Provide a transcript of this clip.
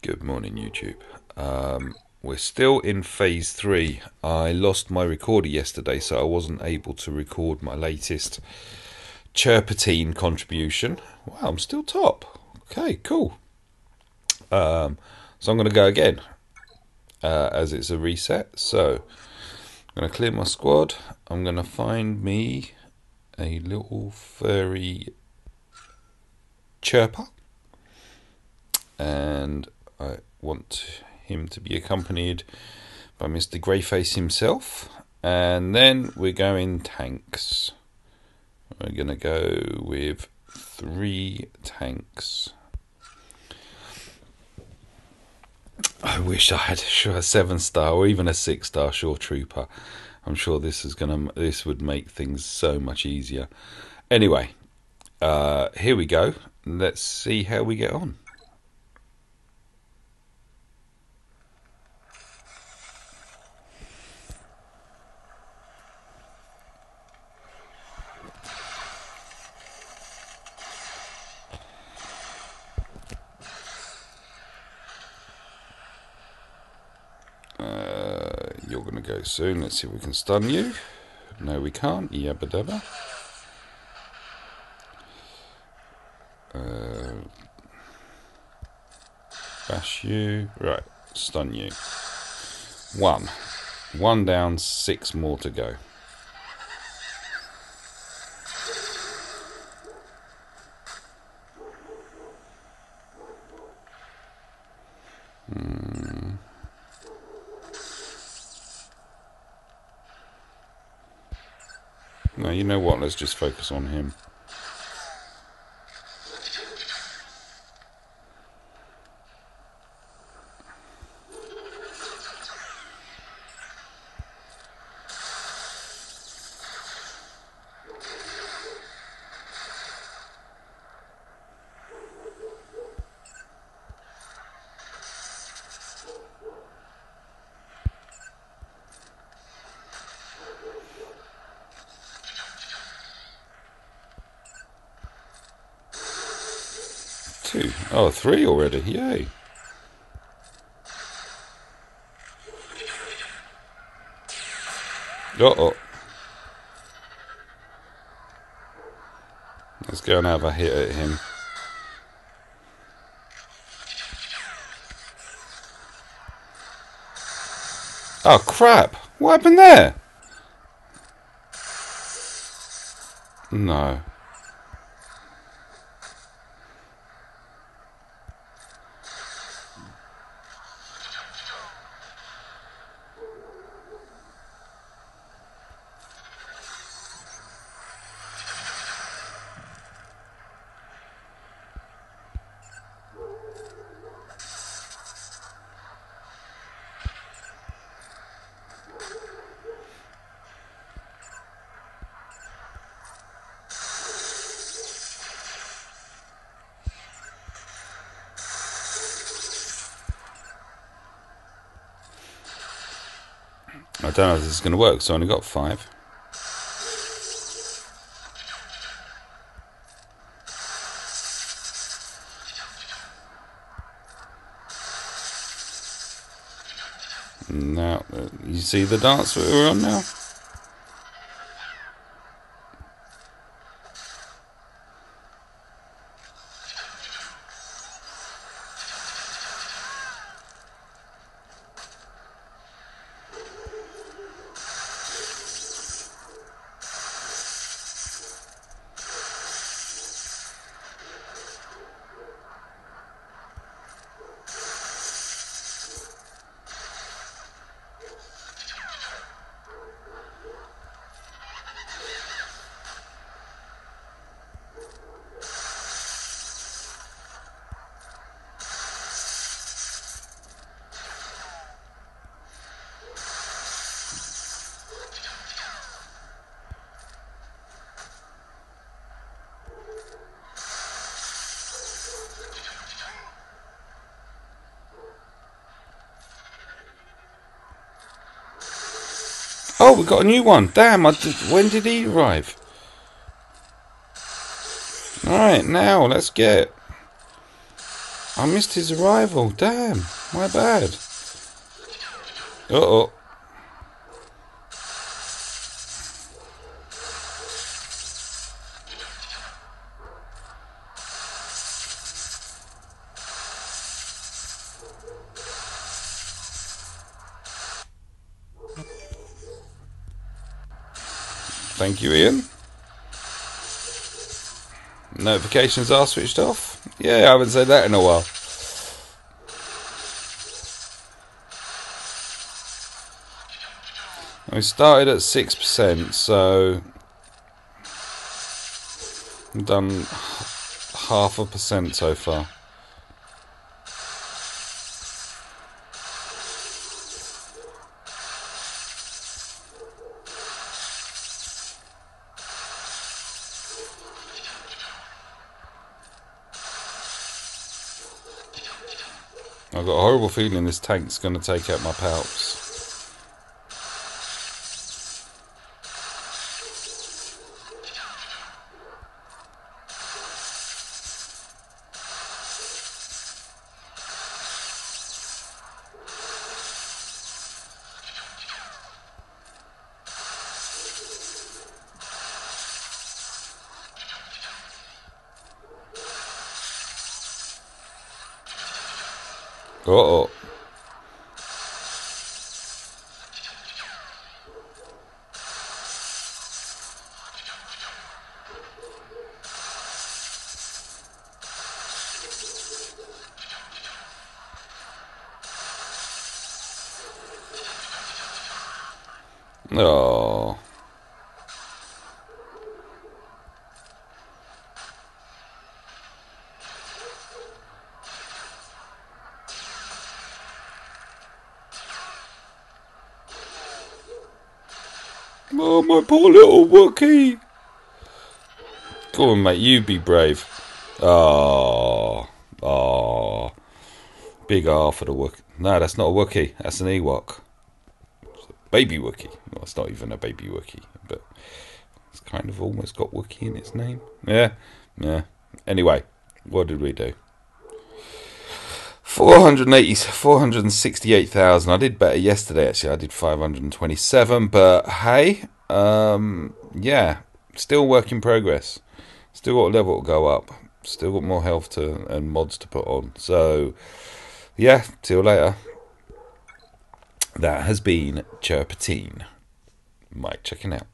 Good morning, YouTube. Um, we're still in phase three. I lost my recorder yesterday, so I wasn't able to record my latest Chirpatine contribution. Wow, I'm still top. Okay, cool. Um, so I'm going to go again uh, as it's a reset. So I'm going to clear my squad. I'm going to find me a little furry chirper and want him to be accompanied by Mr. Greyface himself. And then we're going tanks. We're going to go with three tanks. I wish I had a seven star or even a six star shore trooper. I'm sure this is gonna this would make things so much easier. Anyway, uh, here we go. Let's see how we get on. You're going to go soon. Let's see if we can stun you. No, we can't. Yabba dabba. Uh, bash you. Right, stun you. One. One down, six more to go. No, you know what? Let's just focus on him. Two. Oh, three already. Yay. Uh oh. Let's go and have a hit at him. Oh crap! What happened there? No. I don't know if this is going to work, so I only got five. Now, uh, you see the dance we're on now? Oh, we got a new one. Damn, I did, when did he arrive? Alright, now, let's get I missed his arrival. Damn, my bad. Uh Thank you, Ian. Notifications are switched off. Yeah, I haven't said that in a while. We started at 6%, so I've done half a percent so far. I've got a horrible feeling this tank's going to take out my palps. Oh. Oh. Oh, my poor little Wookie. Go on, mate. You be brave. Oh. Oh. Big R for the Wookie. No, that's not a Wookie. That's an Ewok. baby Wookie. Well, it's not even a baby Wookie, but it's kind of almost got Wookie in its name. Yeah. Yeah. Anyway, what did we do? 480, 468,000. I did better yesterday, actually. I did 527, but hey, um, yeah, still work in progress. Still got level to go up. Still got more health to and mods to put on. So, yeah, till later. That has been Chirpatine. Mike checking out.